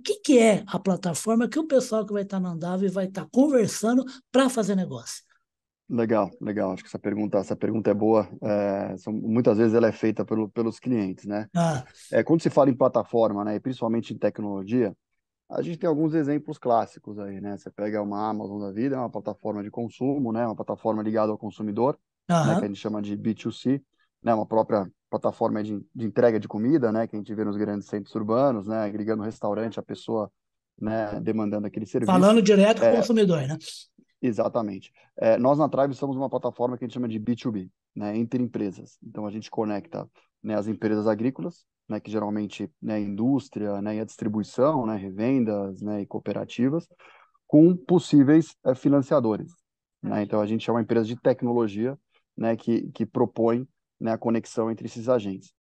que, que é a plataforma que o pessoal que vai estar na Andave vai estar conversando para fazer negócio? Legal, legal. Acho que essa pergunta, essa pergunta é boa. É, são, muitas vezes ela é feita pelo, pelos clientes, né? Ah, É, quando se fala em plataforma, né, e principalmente em tecnologia, a gente tem alguns exemplos clássicos aí, né? Você pega uma Amazon da vida, é uma plataforma de consumo, né? Uma plataforma ligada ao consumidor, né? Que a gente chama de B2C, né? Uma própria plataforma de, de entrega de comida, né? Que a gente vê nos grandes centros urbanos, né? Ligando no restaurante, a pessoa, né? Demandando aquele serviço. Falando direto com o É, consumidor, né? Exatamente. É, nós na Tribe somos uma plataforma que a gente chama de B2B, né, entre empresas. Então a gente conecta, né, as empresas agrícolas, né, que geralmente, né, a indústria, né, e a distribuição, né, revendas, né, e cooperativas, com possíveis eh, financiadores, né? Então a gente é uma empresa de tecnologia, né, que que propõe, né, a conexão entre esses agentes.